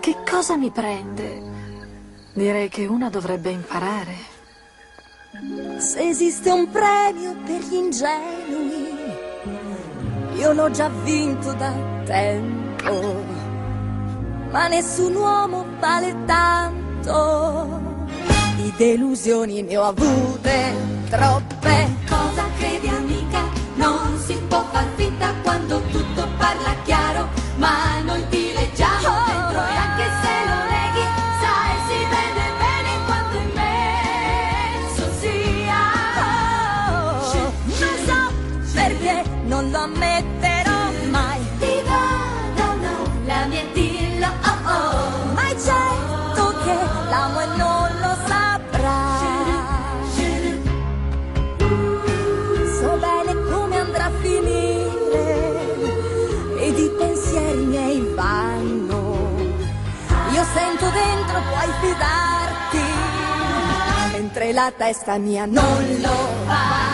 che cosa mi prende? Direi che una dovrebbe imparare. Se esiste un premio per gli ingenui, io l'ho già vinto da tempo, ma nessun uomo vale tanto. Di delusioni ne ho avute troppe. Non lo ammetterò mai. Ti vado no, la mia dillo oh oh. Ma è certo che l'amo e non lo saprà. So bene come andrà a finire ed i pensieri miei vanno. Io sento dentro, puoi fidarti, mentre la testa mia non lo fare.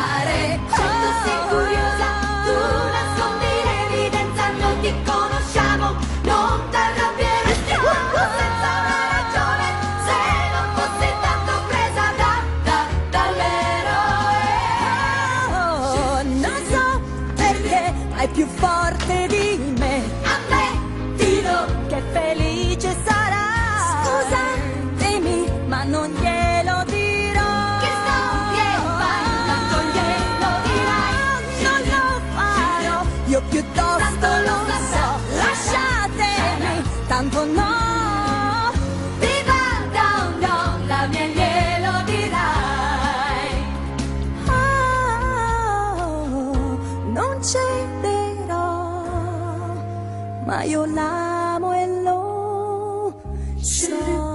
Più forte di me. Ammettilo, che felice sarà. Scusatemi, ma non glielo dirò. che storie fai, tanto glielo dirai. Non lo farò, io piuttosto Tanto lo so. Lasciatemi, tanto no. Ti vada ma io l'amo e lo so.